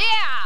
Yeah!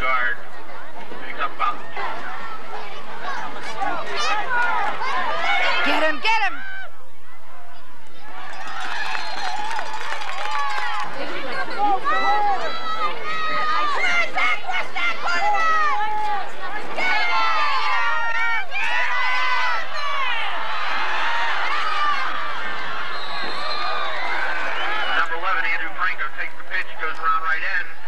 guard. Pick up about Get him, get him! Number 11, Andrew Franco takes the pitch, goes around right end.